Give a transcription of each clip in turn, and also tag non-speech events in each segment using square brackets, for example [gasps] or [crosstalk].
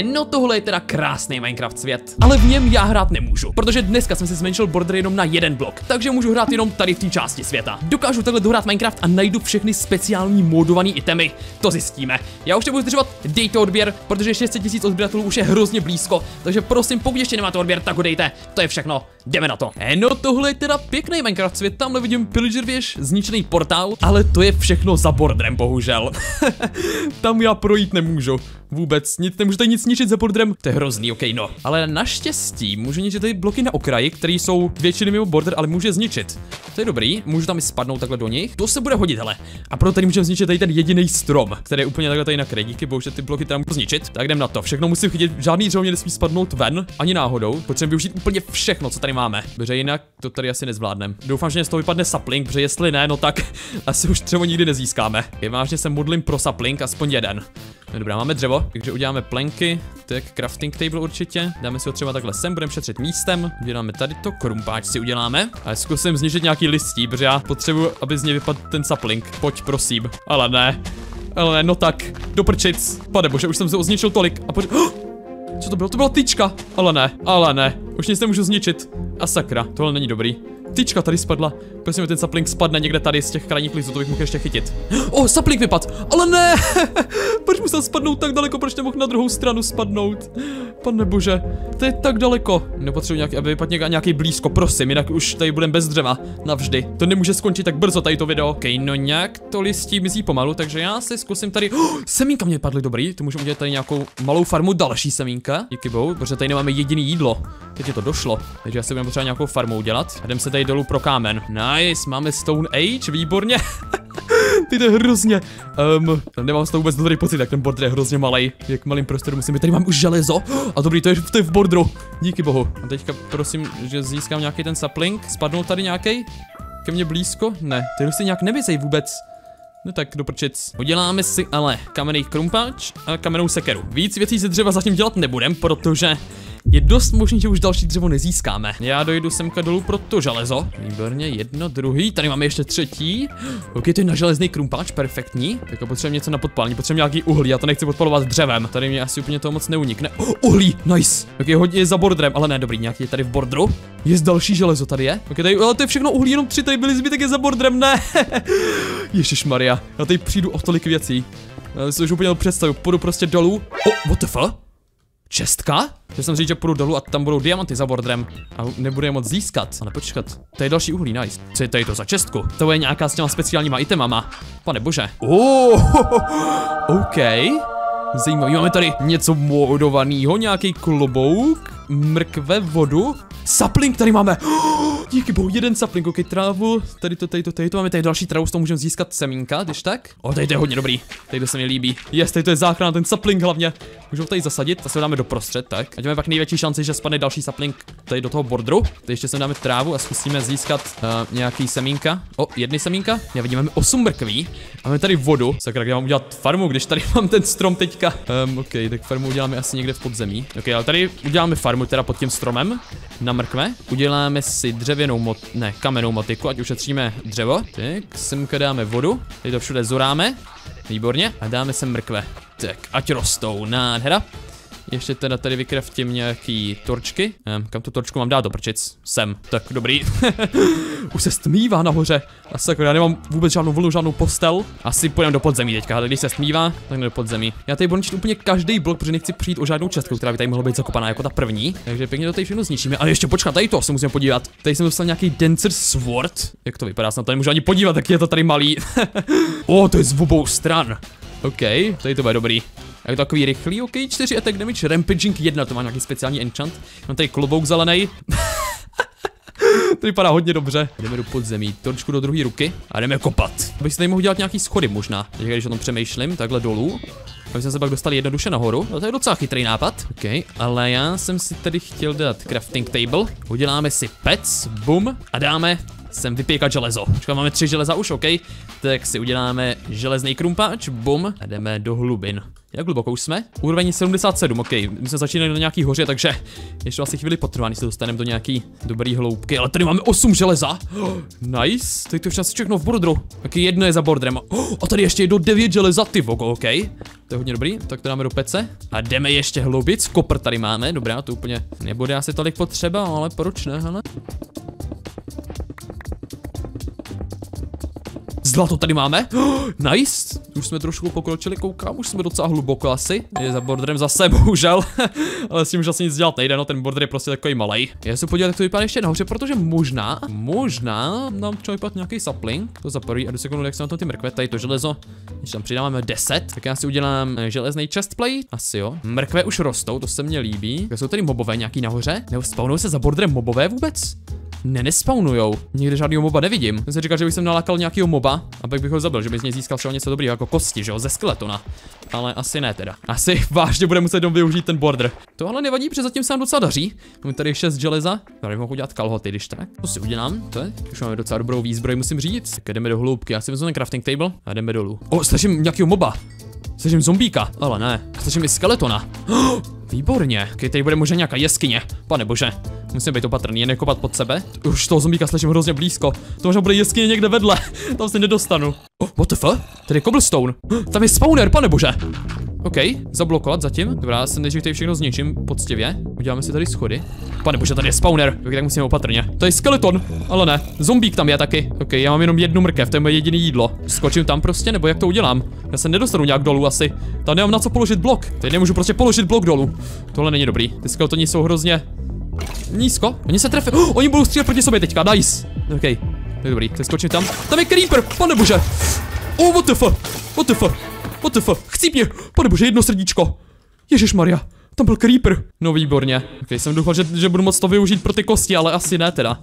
No tohle je teda krásný Minecraft svět, ale v něm já hrát nemůžu, protože dneska jsem si zmenšil border jenom na jeden blok, takže můžu hrát jenom tady v té části světa. Dokážu takhle dohrát Minecraft a najdu všechny speciální modované itemy, to zjistíme. Já už nebudu zdržovat, dejte odběr, protože 600 000 odběratelů už je hrozně blízko, takže prosím, pokud ještě nemáte odběr, tak ho dejte. To je všechno, jdeme na to. No tohle je teda pěkný Minecraft svět, tamhle vidím pillager věž, zničený portál, ale to je všechno za borderem, bohužel. [laughs] Tam já projít nemůžu. Vůbec nic, nemůžu tady nic ničit za borderem. To je hrozný, ok, no. Ale naštěstí můžu ničit tady bloky na okraji, které jsou většiny mimo border, ale může zničit. To je dobrý, můžu tam i spadnout takhle do nich. To se bude hodit, hele. A proto tady můžeme zničit tady ten jediný strom, který je úplně takhle tady na kraji. Díky bohu, že ty bloky tam můžu zničit. Tak jdem na to. Všechno musím chytit, žádný dřevo nesmí spadnout ven, ani náhodou. Potřebujeme využít úplně všechno, co tady máme. Protože jinak to tady asi nezvládneme. Doufám, že z toho vypadne sapling, protože jestli ne, no tak [laughs] asi už dřevo nikdy nezískáme. Je vážně se modlím pro sapling, aspoň jeden. No dobrá, máme dřevo, takže uděláme plenky, tak crafting table určitě. Dáme si ho třeba takhle sem, budeme šetřit místem. Uděláme tady to, krumpáč si uděláme. A zkusím zničit nějaký listí, protože já potřebuji, aby z něj vypadl ten sapling. Pojď, prosím. Ale ne. Ale ne, no tak. Do prčic. Pane bože, už jsem se zničil tolik. A pojď. Oh! [gasps] Co to bylo? To byla tyčka. Ale ne, ale ne. Už nic nemůžu zničit. A sakra, tohle není dobrý. Tyčka tady spadla. Prosím, ten sapling spadne někde tady z těch krajních listů, to bych mohl ještě chytit. O, [gasps] oh, sapling vypad, ale ne! [laughs] proč musel spadnout tak daleko, proč nemohl na druhou stranu spadnout? Pane bože, to je tak daleko. Nepotřebuji nějaký, aby vypadl nějaký, nějaký blízko, prosím, jinak už tady budeme bez dřeva. Navždy. To nemůže skončit tak brzo tady to video. Ok, no nějak to listí mizí pomalu, takže já si zkusím tady. [gasps] Oh, semínka mě padly dobrý, to můžu udělat tady nějakou malou farmu další semínka. Díky bohu, protože tady nemáme jediný jídlo. Teď je to došlo, takže já si budeme potřebovat nějakou farmu udělat. Jdem se tady dolů pro kámen. Nice, máme Stone Age, výborně. [laughs] Ty je hrozně. Um, nemám z toho vůbec dobrý pocit, jak ten border je hrozně malý. Jak malým prostoru musím. Tady mám už železo. [gasps] A dobrý, to je, to je v bordru. Díky bohu. A teďka prosím, že získám nějaký ten sapling. Spadnul tady nějaký? Ke mně blízko? Ne, ty si nějak nevyzej vůbec. No tak do prčic. Uděláme si ale kamenný krumpáč a kamennou sekeru. Víc věcí ze dřeva zatím dělat nebudem, protože je dost možný, že už další dřevo nezískáme. Já dojdu semka dolů pro to železo. Výborně, jedno, druhý, tady máme ještě třetí. Ok, to je na železný krumpáč, perfektní. Tak potřebujeme něco na podpálení, potřebujeme nějaký uhlí, já to nechci podpalovat dřevem. Tady mě asi úplně toho moc neunikne. Oh, uhlí, nice. Ok, hodně je za bordrem, ale ne, dobrý, nějaký je tady v bordru. Je další železo tady je. Ok, tady, ale to je všechno uhlí, jenom tři tady byly zbytek je za bordrem, ne. [laughs] Ježíš Maria, já tady přijdu o tolik věcí. Já si už úplně představu, půjdu prostě dolů. Oh, what the fuck? Čestka? Že jsem říct, že půjdu dolů a tam budou diamanty za bordrem a nebude je moc získat. Ale počkat, to je další uhlí, nice. Co je tady to za čestku? To je nějaká s těma speciálníma itemama. Pane bože. Oh, [laughs] OK. Zajímavý, máme tady něco modovaného, nějaký klobouk, mrkve, vodu. Sapling tady máme. Oh, [gasps] díky bohu, jeden sapling, ok, trávu, tady to, tady to, tady to, máme tady další trávu, z toho můžeme získat semínka, když tak. O, tady to je hodně dobrý, tady to se mi líbí. Yes, tady to je záchrana, ten sapling hlavně. Můžu ho tady zasadit, to se dáme do prostřed, tak. Ať máme pak největší šanci, že spadne další sapling tady do toho bordru. Tady ještě sem dáme trávu a zkusíme získat uh, nějaký semínka. O, jedny semínka. Já vidím, máme 8 mrkví. Máme tady vodu. Sakra, kde mám udělat farmu, když tady mám ten strom teďka. Um, ok, tak farmu uděláme asi někde v podzemí. Ok, ale tady uděláme farmu teda pod tím stromem. Na mrkve. Uděláme si dřevěnou mot, ne, kamennou motiku, ať ušetříme dřevo. Tak, semka dáme vodu. Tady to všude zoráme. Výborně. A dáme sem mrkve. Tak, ať rostou, nádhera. Ještě teda tady vykraftím nějaký torčky. Ehm, kam tu torčku mám dát do prčic? Sem. Tak, dobrý. [laughs] Už se stmívá nahoře. A sakra, já nemám vůbec žádnou vlnu, žádnou postel. Asi půjdeme do podzemí teďka, ale když se stmívá, tak do podzemí. Já tady budu úplně každý blok, protože nechci přijít o žádnou čestku, která by tady mohla být zakopaná jako ta první. Takže pěkně to tady všechno zničíme. Ale ještě počkat, tady to se musíme podívat. Tady jsem dostal nějaký Dancer Sword. Jak to vypadá? Snad to nemůžu ani podívat, tak je to tady malý. [laughs] o, to je z obou stran. OK, tady to bude dobrý. To takový rychlý, OK, 4 attack damage, rampaging 1, to má nějaký speciální enchant. Mám tady klobouk zelený. [laughs] to vypadá hodně dobře. Jdeme do podzemí, torčku do druhé ruky a jdeme kopat. Abych si tady mohl dělat nějaký schody možná. Když o tom přemýšlím, takhle dolů. Aby jsme se pak dostali jednoduše nahoru. No to je docela chytrý nápad. OK, ale já jsem si tady chtěl dát crafting table. Uděláme si pets, boom, a dáme sem vypěkat železo. Počkej, máme tři železa už, OK. Tak si uděláme železný krumpáč, bum, a jdeme do hlubin. Jak hluboko už jsme? Úroveň 77, ok. My jsme začínali na nějaký hoře, takže ještě asi chvíli potrvá, než se dostaneme do nějaký dobrý hloubky. Ale tady máme 8 železa. Oh, [gasps] nice. Tady to už asi všechno v bordru. Tak jedno je za bordrem. Oh, [gasps] a tady ještě jedno 9 železa, ty vogo, ok. To je hodně dobrý, tak to dáme do pece. A jdeme ještě hloubic, kopr tady máme, dobrá, to úplně nebude asi tolik potřeba, ale proč ne, hele? Zlato tady máme. Oh, [gasps] nice. Už jsme trošku pokročili, koukám, už jsme docela hluboko asi. Je za borderem zase, [laughs] bohužel. Ale s tím už asi nic dělat nejde, no ten border je prostě takový malý. Já se podívat, jak to vypadá ještě nahoře, protože možná, možná nám třeba vypadat nějaký sapling. To za prvý a do sekundu, jak se na to ty mrkve, tady to železo. Když tam přidáváme 10, tak já si udělám eh, železný chestplate. Asi jo. Mrkve už rostou, to se mně líbí. Jsou tady mobové nějaký nahoře? Nebo spawnou se za borderem mobové vůbec? Ne, nespawnujou. Nikde žádného moba nevidím. Jsem říkal, že bych jsem nalakal nějakého moba, a pak bych ho zabil, že bych z něj získal třeba něco dobrého, jako kosti, že jo, ze skeletona. Ale asi ne teda. Asi [laughs] vážně bude muset jenom využít ten border. To ale nevadí, protože zatím se nám docela daří. Máme tady 6 železa. Tady mohu udělat kalhoty, když tak. To si udělám, to je. Už máme docela dobrou výzbroj, musím říct. Tak jdeme do hloubky. Já si vezmu ten crafting table a jdeme dolů. O, slyším nějakého moba. Slyším zombíka, ale ne. Slyším i skeletona. [gasps] Výborně. Okay, tady bude možná nějaká jeskyně. Pane bože. Musím být opatrný, jen nekopat pod sebe. Už toho zombíka slyším hrozně blízko. To možná bude jeskyně někde vedle. Tam se nedostanu. Oh, what the fuck? Tady je cobblestone. Tam je spawner, pane bože. OK, zablokovat zatím. Dobrá, já se nejdřív tady všechno zničím poctivě. Uděláme si tady schody. Pane bože, tady je spawner. Ok, tak musíme opatrně. To je skeleton, ale ne. Zombík tam je taky. Ok, já mám jenom jednu mrkev, to je moje jediné jídlo. Skočím tam prostě, nebo jak to udělám? Já se nedostanu nějak dolů asi. Tam nemám na co položit blok. Teď nemůžu prostě položit blok dolů. Tohle není dobrý. Ty skeletoni jsou hrozně nízko. Oni se trefí. Oh, oni budou střílet proti sobě teďka, nice. Ok, to je dobrý, tak skočím tam. Tam je creeper, pane bože. Oh, what the fuck, what the fuck. What the fuck? Chcípně! Pane bože, jedno srdíčko! Ježíš Maria, tam byl creeper. No výborně. Ok, jsem doufal, že, že budu moc to využít pro ty kosti, ale asi ne teda.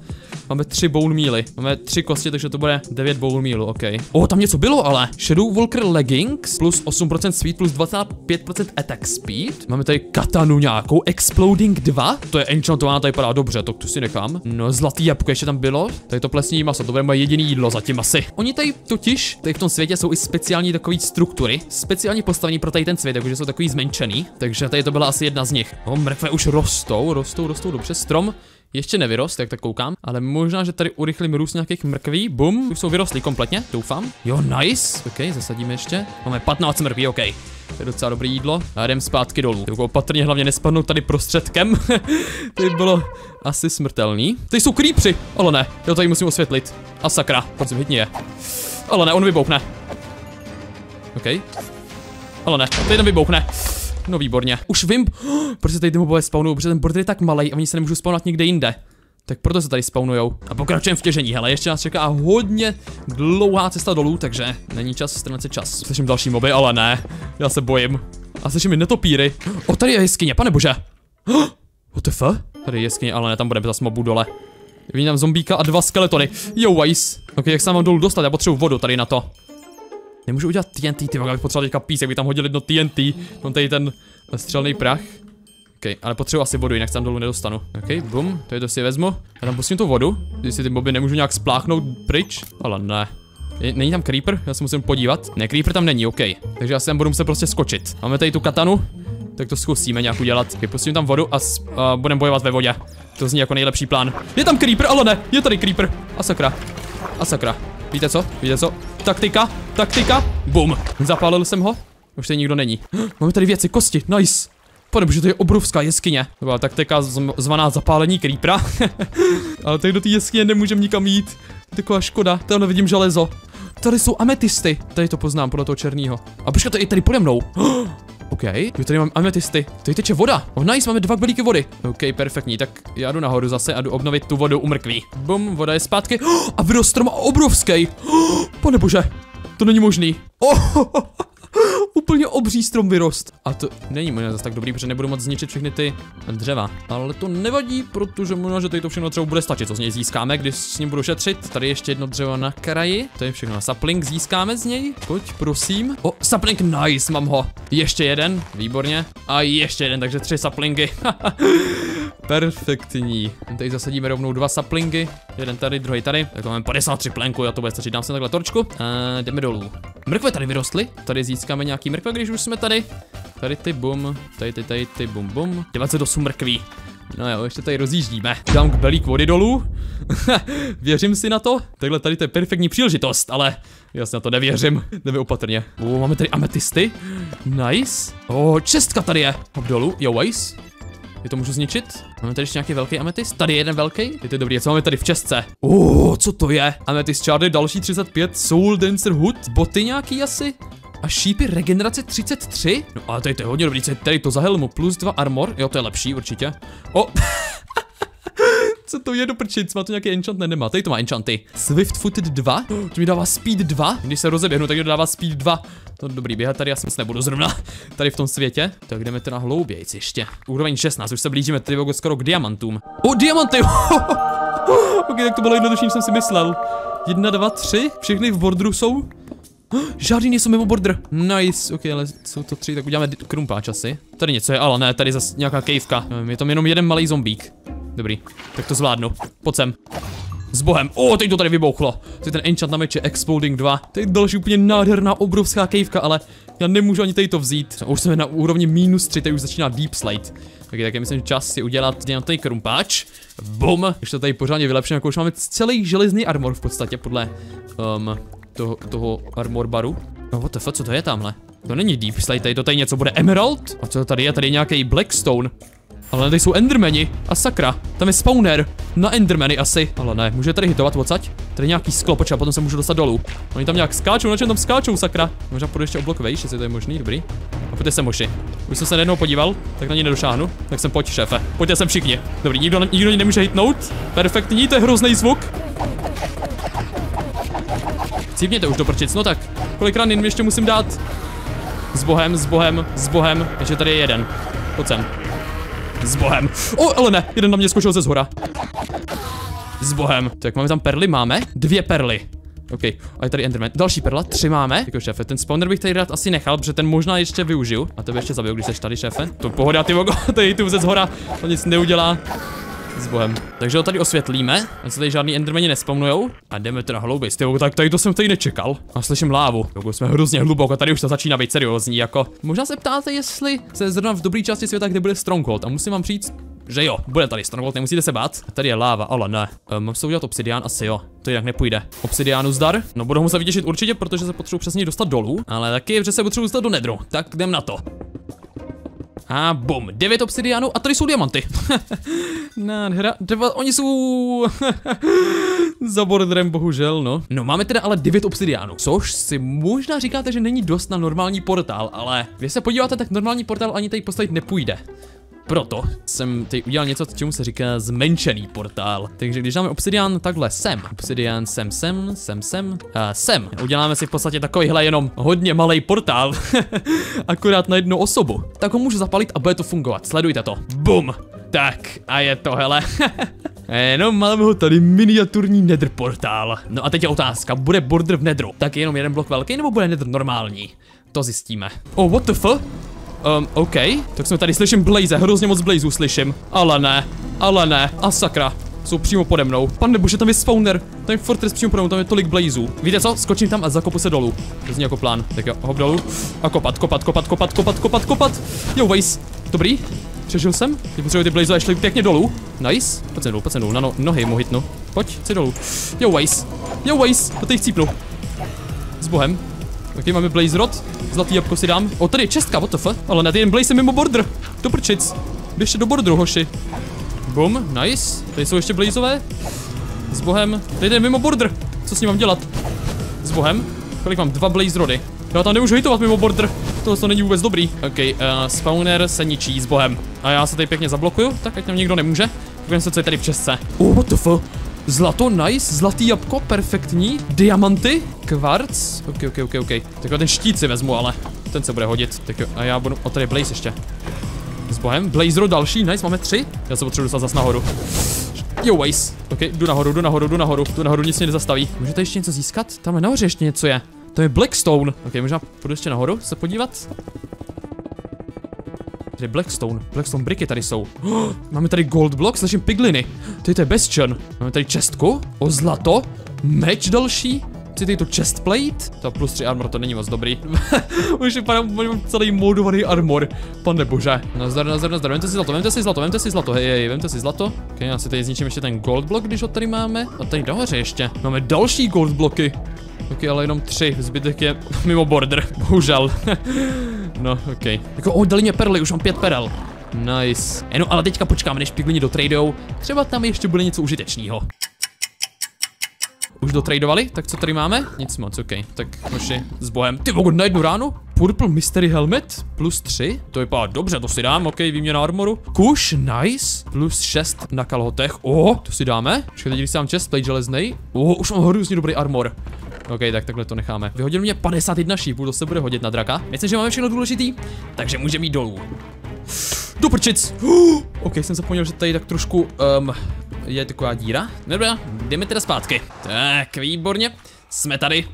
Máme tři bone mealy. Máme tři kosti, takže to bude 9 bone mealů, ok. O, tam něco bylo ale. Shadow Walker Leggings plus 8% speed plus 25% attack speed. Máme tady katanu nějakou. Exploding 2. To je enchantovaná, tady vypadá dobře, to tu si nechám. No, zlatý jabko ještě tam bylo. Tady to plesní maso, to bude moje jediné jídlo zatím asi. Oni tady totiž, tady v tom světě jsou i speciální takové struktury. Speciálně postavení pro tady ten svět, takže jsou takový zmenšený. Takže tady to byla asi jedna z nich. O, mrkve už rostou, rostou, rostou dobře. Strom ještě nevyrost, jak tak koukám, ale možná, že tady urychlím růst nějakých mrkví. Bum, už jsou vyrostly kompletně, doufám. Jo, nice. OK, zasadíme ještě. Máme 15 mrkví, OK. To je docela dobré jídlo. A jdem zpátky dolů. Tak opatrně hlavně nespadnout tady prostředkem. [laughs] to by bylo asi smrtelný. Tady jsou creepři, ale ne. Jo, tady musím osvětlit. A sakra, prosím, hitni je. Ale ne, on vybouchne. OK. Ale ne, to jeden vybouchne. No výborně. Už vím, proč se tady ty mobové spawnují, protože ten border je tak malý a oni se nemůžou spawnovat někde jinde. Tak proto se tady spawnujou. A pokračujeme v těžení, hele, ještě nás čeká hodně dlouhá cesta dolů, takže není čas ztrácet čas. Slyším další moby, ale ne, já se bojím. A slyším i netopíry. O, tady je jeskyně, pane bože. [gasps] What the fuck? Tady je jeskyně, ale ne, tam budeme zase mobu dole. Vidím tam zombíka a dva skeletony. Jo, wise. Ok, jak se mám dolů dostat? Já potřebuji vodu tady na to. Nemůžu udělat TNT, ty vole, bych potřeboval teďka písek, bych tam hodil jedno TNT. Mám tady ten střelný prach. OK, ale potřebuji asi vodu, jinak se tam dolů nedostanu. OK, bum, to je to si vezmu. A tam pustím tu vodu, jestli ty moby nemůžu nějak spláchnout pryč. Ale ne. Není tam creeper? Já se musím podívat. Ne, creeper tam není, OK. Takže já se tam budu muset prostě skočit. Máme tady tu katanu, tak to zkusíme nějak udělat. Vypustím tam vodu a, a budeme bojovat ve vodě. To zní jako nejlepší plán. Je tam creeper, ale ne, je tady creeper. A sakra. A sakra. Víte co? Víte co? Taktika, taktika, bum. Zapálil jsem ho. Už tady nikdo není. [gasps] Máme tady věci, kosti, nice. Pane bože, to je obrovská jeskyně. To byla taktika zvaná zapálení creepera. [laughs] Ale tady do té jeskyně nemůžeme nikam jít. Taková škoda, tady nevidím železo. Tady jsou ametisty. Tady to poznám podle toho černého. A počkej, to je tady pode mnou. [gasps] OK, jo, tady mám ametisty. Tady teče voda. Oh, nice, máme dva balíky vody. OK, perfektní, tak já jdu nahoru zase a jdu obnovit tu vodu u mrkví. Bum, voda je zpátky. Oh, [gasps] a vyrostrom obrovský. Oh, [gasps] pane bože, to není možný. Oh, [gasps] Úplně obří strom vyrost. A to není možná zase tak dobrý, protože nebudu moc zničit všechny ty dřeva. Ale to nevadí, protože možná, že tady to všechno třeba bude stačit, co z něj získáme, když s ním budu šetřit. Tady ještě jedno dřevo na kraji. To je všechno sapling, získáme z něj. Pojď, prosím. O, sapling, nice, mám ho. Ještě jeden, výborně. A ještě jeden, takže tři saplingy. [laughs] Perfektní. Tady zasadíme rovnou dva saplingy. Jeden tady, druhý tady. Tak máme 53 plenku, já to bude stačit. Dám si takhle torčku. A jdeme dolů. Mrkve tady vyrostly. Tady získáme nějaký mrkve, když už jsme tady. Tady ty bum, tady ty, tady ty bum bum. 28 mrkví. No jo, ještě tady rozjíždíme. Dám k belík vody dolů. [laughs] Věřím si na to. Takhle tady to je perfektní příležitost, ale já si na to nevěřím. Jdeme opatrně. O, máme tady ametisty. Nice. O, čestka tady je. Hop dolů. Jo, Waze. Je to můžu zničit? Máme tady ještě nějaký velký ametist? Tady je jeden velký? Je to dobrý, co máme tady v čestce? O, co to je? Ametist Charlie, další 35, Soul Dancer Hood, boty nějaký asi? A šípy regenerace 33? No ale tady to je hodně dobrý, co je tady to za helmu? Plus 2 armor? Jo, to je lepší určitě. O, [laughs] Co to je do prčic? Má to nějaký enchant? Ne, nemá. Tady to má enchanty. Swift Footed 2? To mi dává speed 2? Když se rozeběhnu, tak to dává speed 2. To je dobrý, běhat tady já si nebudu zrovna tady v tom světě. Tak jdeme teda hloubějc ještě. Úroveň 16, už se blížíme tady skoro k diamantům. O, diamanty! [laughs] ok, tak to bylo jednodušší, jsem si myslel. Jedna, dva, tři, všechny v borderu jsou. [gasps] Žádný nejsou mimo border. Nice, ok, ale jsou to tři, tak uděláme krumpáč asi. Tady něco je, ale ne, tady zase nějaká kejvka. Je tam jenom jeden malý zombík. Dobrý, tak to zvládnu. Pojď sem. S bohem. O, teď to tady vybouchlo. To je ten enchant na meče Exploding 2. To je další úplně nádherná obrovská kejvka, ale já nemůžu ani tady to vzít. Už jsme na úrovni minus 3, tady už začíná Deep Slate. Tak, tak já myslím, že čas si udělat tady krumpáč. Bum. Ještě to tady pořádně vylepším, jako už máme celý železný armor v podstatě, podle um, toho, toho armor baru. No what the fuck, co to je tamhle? To není Deep Slate, tady to tady něco bude Emerald? A co tady je? Tady je nějaký Blackstone. Ale tady jsou endermeni. A sakra, tam je spawner. Na endermeny asi. Ale ne, může tady hitovat odsaď? Tady nějaký sklo, počkej, potom se můžu dostat dolů. Oni tam nějak skáčou, na čem tam skáčou, sakra. Možná půjdu ještě o blok vejš, jestli to je možný, dobrý. A pojďte sem, moši. Už jsem se jednou podíval, tak na ní nedošáhnu. Tak jsem pojď, šéfe. Pojďte sem všichni. Dobrý, nikdo, nikdo nemůže hitnout. Perfektní, to je hrozný zvuk. Cívněte už do prčic, no tak. Kolik ranin ještě musím dát? S bohem, s bohem, s bohem. Takže tady je jeden. Pojď sem. S bohem. O, ale ne, jeden na mě skočil ze zhora. S bohem. Tak máme tam perly, máme? Dvě perly. OK, a je tady Enderman. Další perla, tři máme. Jako šéfe, ten spawner bych tady rád asi nechal, protože ten možná ještě využiju. A tebe ještě zabiju, když jsi tady, šéfe. To pohoda, ty vogo, tady tu ze zhora. To nic neudělá. S bohem. Takže ho tady osvětlíme, ať se tady žádný endermeni nespawnujou. A jdeme teda hlouběji. Tyjo, tak tady to jsem tady nečekal. A slyším lávu. Jako jsme hrozně hluboko, tady už to začíná být seriózní, jako. Možná se ptáte, jestli se zrovna v dobré části světa, kde bude Stronghold. A musím vám říct, že jo, bude tady Stronghold, nemusíte se bát. Tady je láva, ale ne. Um, mám se udělat obsidián? Asi jo. To jinak nepůjde. Obsidiánu zdar? No budu muset vytěšit určitě, protože se potřebuji přesně dostat dolů. Ale taky, že se potřebuji dostat do nedru. Tak jdem na to. A bum, 9 obsidiánů a tady jsou diamanty. [laughs] Nádhera, dva, oni jsou [laughs] za borderem bohužel, no. No máme teda ale 9 obsidiánů, což si možná říkáte, že není dost na normální portál, ale když se podíváte, tak normální portál ani tady postavit nepůjde proto jsem tady udělal něco, čemu se říká zmenšený portál. Takže když dáme obsidian takhle sem, obsidian sem, sem, sem, sem, a sem, uděláme si v podstatě takovýhle jenom hodně malý portál, [laughs] akorát na jednu osobu, tak ho můžu zapalit a bude to fungovat. Sledujte to. Bum. Tak, a je to, hele. [laughs] No, máme ho tady miniaturní nether portál. No a teď je otázka, bude border v nedru, tak jenom jeden blok velký, nebo bude nether normální? To zjistíme. Oh, what the fuck? Um, OK, tak jsme tady slyším blaze, hrozně moc blazů slyším. Ale ne, ale ne, a sakra. Jsou přímo pode mnou. Pan nebo že tam je spawner. Tam je fortress přímo pode mnou, tam je tolik blazů. Víte co? Skočím tam a zakopu se dolů. To zní jako plán. Tak jo, hop dolů. A kopat, kopat, kopat, kopat, kopat, kopat, kopat. Jo, Waze. Dobrý. Přežil jsem. Teď potřebuji ty blaze a šli pěkně dolů. Nice. Pojď se dolů, pojď se dolů. Na no, nohy mu hitnu. Pojď, si dolů. Jo, Waze. Jo, Waze. To teď chcípnu. S bohem. Taky máme Blaze Rod. Zlatý jabko si dám. O, tady je čestka, what the fuck? Ale ne, ten Blaze je mimo border. Do prčic. Běžte do borderu, hoši. Bum, nice. Tady jsou ještě Blazeové. S bohem. Tady je mimo border. Co s ním mám dělat? S bohem. Kolik mám? Dva Blaze Rody. Já tam nemůžu hitovat mimo border. Tohle to není vůbec dobrý. OK, uh, spawner se ničí s bohem. A já se tady pěkně zablokuju, tak ať tam nikdo nemůže. Koukám se, co je tady v česce. Oh, what the fuck? Zlato, nice, zlatý jabko, perfektní. Diamanty, kvarc, ok, ok, ok, ok. Tak ten štít si vezmu, ale ten se bude hodit. Tak jo, a já budu, o tady Blaze ještě. S bohem, Blaze další, nice, máme tři. Já se potřebuji dostat zase nahoru. Jo, Waze. Ok, jdu nahoru, jdu nahoru, jdu nahoru, jdu nahoru, nic mě nezastaví. Můžete ještě něco získat? Tam nahoře ještě něco je. To je Blackstone. Ok, možná půjdu ještě nahoru se podívat. Tady je Blackstone. Blackstone bricky tady jsou. Oh, [gasps] máme tady gold block, slyším pigliny. Tady to je bezčen. Máme tady čestku. O zlato. Meč další. Chcete to chestplate? To plus 3 armor, to není moc dobrý. [laughs] Už vypadá celý modovaný armor. Pane bože. Nazdar, nazdar, nazdar. Vemte si zlato, vemte si zlato, vemte si zlato, hej, hej, vemte si zlato. Ok, já si tady zničím ještě ten gold block, když ho tady máme. A tady nahoře ještě. Máme další gold bloky. Ok, ale jenom tři, zbytek je [laughs] mimo border, bohužel. [laughs] no, ok. Jako, oh, dali mě perly, už mám pět perel. Nice. E, no, ale teďka počkáme, než piglini dotradou. Třeba tam ještě bude něco užitečného. Už dotradovali? Tak co tady máme? Nic moc, ok. Tak hoši, s bohem. Ty vogo, na jednu ránu? Purple Mystery Helmet plus 3. To vypadá dobře, to si dám, ok, výměna armoru. Kuš, nice. Plus 6 na kalhotech. O, to si dáme. Počkejte, když si dám chestplate železnej. O, už mám hrozně dobrý armor. OK, tak takhle to necháme. Vyhodil mě 51 šípů, to se bude hodit na draka. Myslím, že máme všechno důležitý, takže můžeme jít dolů. Do prčic. Uh, [gasps] OK, jsem zapomněl, že tady tak trošku um, je taková díra. Dobrá, jdeme teda zpátky. Tak, výborně. Jsme tady. Uh,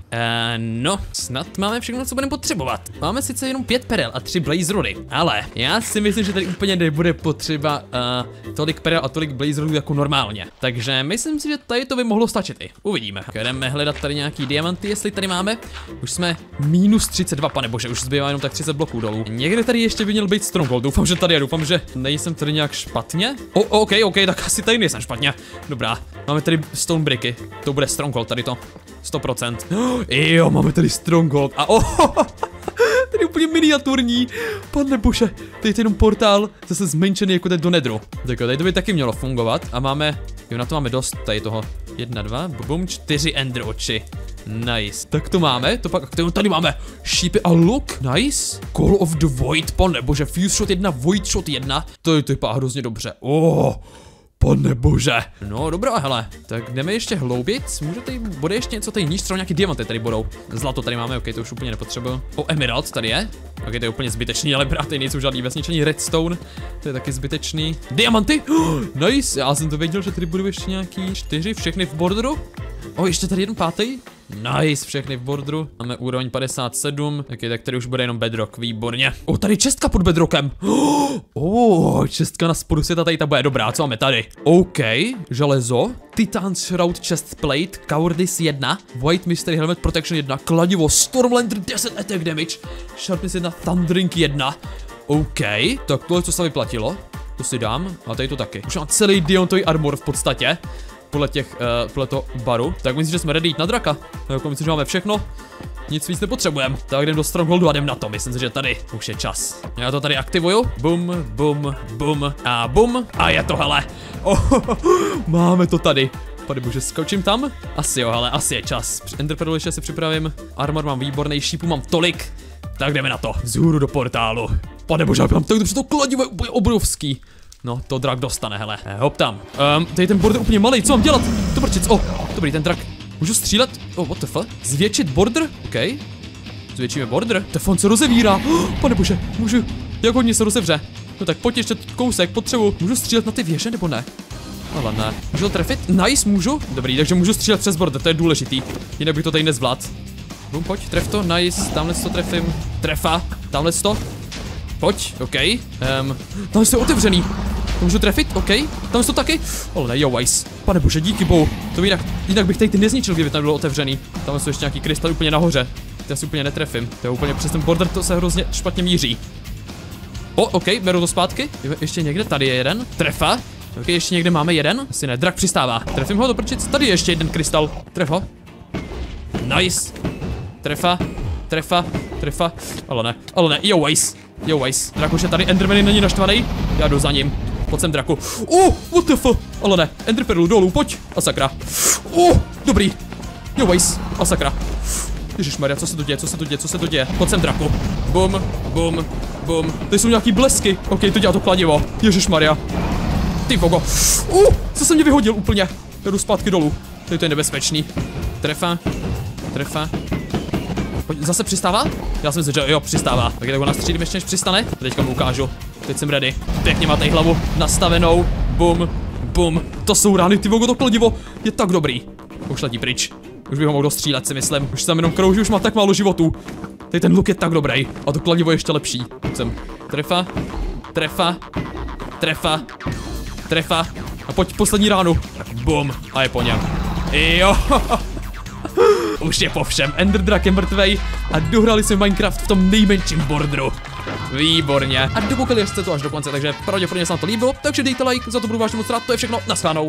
no, snad máme všechno, co budeme potřebovat. Máme sice jenom pět perel a tři blaze rody, ale já si myslím, že tady úplně nebude potřeba uh, tolik perel a tolik blaze rodů jako normálně. Takže myslím si, že tady to by mohlo stačit i. Uvidíme. Jdeme hledat tady nějaký diamanty, jestli tady máme. Už jsme minus 32, pane bože, už zbývá jenom tak 30 bloků dolů. Někde tady ještě by měl být stronghold. Doufám, že tady je, doufám, že nejsem tady nějak špatně. O, oh, OK, OK, tak asi tady nejsem špatně. Dobrá, máme tady stone bricky. To bude stronghold tady to. 100%. Oh, [gasps] jo, máme tady Stronghold. A oh, [laughs] tady je úplně miniaturní. Pane bože, tady je jenom portál zase zmenšený jako ten do nedru. Tak tady to by taky mělo fungovat. A máme, jo, na to máme dost tady toho. Jedna, dva, bum, čtyři ender oči. Nice. Tak to máme, to pak, tady máme šípy a look, nice. Call of the Void, pane bože, Fuse Shot 1, Void Shot 1, to je, to vypadá hrozně dobře. Oh, Pane bože. No dobrá, hele. Tak jdeme ještě hloubit. Může tady, bude ještě něco tady níž, třeba nějaký diamanty tady budou. Zlato tady máme, ok, to už úplně nepotřebuju. O, emerald tady je. Ok, to je úplně zbytečný, ale brát, tady nejsou žádný vesničení. Redstone, to je taky zbytečný. Diamanty! Oh, [gasps] nice, já jsem to věděl, že tady budou ještě nějaký čtyři, všechny v borderu. O, ještě tady jeden pátý. Nice, všechny v borderu. Máme úroveň 57, okay, tak tady už bude jenom bedrock, výborně. O, tady čestka pod bedrockem. [gasps] Oh, čestka na spodu světa, tady ta bude dobrá, co máme tady? OK, železo, Titan Shroud Chest Plate, Cowardice 1, White Mystery Helmet Protection 1, kladivo, Stormlander 10 attack damage, Sharpness 1, Thundering 1. OK, tak tohle, co se vyplatilo, to si dám, a tady to taky. Už mám celý Diontový armor v podstatě podle těch, uh, podle toho baru. Tak myslím, že jsme ready jít na draka. Jako myslím, že máme všechno. Nic víc nepotřebujeme. Tak jdem do Strongholdu a jdem na to. Myslím si, že tady už je čas. Já to tady aktivuju. Bum, bum, bum a bum. A je to, hele. [laughs] Oh, máme to tady. Pane bože, skočím tam? Asi jo, ale asi je čas. Enderpearl ještě si připravím. Armor mám výborný, šípu mám tolik. Tak jdeme na to. Vzhůru do portálu. Pane bože, mám tak dobře to kladivo je obrovský. No, to drak dostane, hele. Eh, hop tam. Um, tady ten border úplně malý, co mám dělat? To prčic, oh, dobrý, ten drak. Můžu střílet? Oh, what the fuck? Zvětšit border? OK. Zvětšíme border. Tefon se rozevírá. Oh, [gasps] pane bože, můžu. Jak hodně se rozevře. No tak pojď ještě kousek, potřebu. Můžu střílet na ty věže nebo ne? Ale ne. Můžu to trefit? Nice, můžu. Dobrý, takže můžu střílet přes border, to je důležitý. Jinak bych to tady nezvlád. Bum, pojď, tref to, nice, tamhle to trefím. Trefa, tamhle to. Pojď, OK. Um, tam je otevřený. To můžu trefit, OK. Tam to taky. Ale ne, jo, wise. Pane bože, díky bohu. To jinak, jinak bych tady ty nezničil, kdyby tam bylo otevřený. Tam jsou ještě nějaký krystal úplně nahoře. Ty asi úplně netrefím. To je úplně přes ten border, to se hrozně špatně míří. O, OK, beru to zpátky. Je, ještě někde, tady je jeden. Trefa. OK, ještě někde máme jeden. Asi ne, drak přistává. Trefím ho do prčic. Tady je ještě jeden krystal. Tref ho. Nice. Trefa. Trefa. Trefa. Ale ne, ale ne, jo, wise. Jo, Weiss, Drakoš je tady, Endermany není naštvaný, já jdu za ním. Pojď sem, Draku. Oh, what the fuck? Ale ne, Enderperlu dolů, pojď. A sakra. Oh, dobrý. Jo, Weiss, a sakra. Maria, co se tu děje, co se tu děje, co se tu děje? Pojď sem, Draku. Bum, bum, bum. Tady jsou nějaký blesky. OK, to dělá to kladivo. Maria. Ty vogo. Uh, co jsem mě vyhodil úplně. Jdu zpátky dolů. Tady to je nebezpečný. Trefa. Trefa. Zase přistává? Já jsem si že jo, přistává. Tak tak ho nastřílím ještě, než přistane. Teďka mu ukážu. Teď jsem ready. Pěkně máte hlavu nastavenou. Bum, bum. To jsou rány, ty vogo, to kladivo je tak dobrý. Už letí pryč. Už bych ho mohl dostřílet, si myslím. Už jsem jenom krouží, už má tak málo životů. Tady ten luk je tak dobrý. A to kladivo je ještě lepší. Jsem trefa. Trefa. Trefa. Trefa. A pojď poslední ránu. Bum. A je po něm. Jo. [laughs] [laughs] Už je po všem. Ender Drak je mrtvej a dohrali jsme Minecraft v tom nejmenším borderu. Výborně. A dokoukali jste to až do konce, takže pravděpodobně se vám to líbilo, takže dejte like, za to budu vážně moc rád, to je všechno, naschledanou.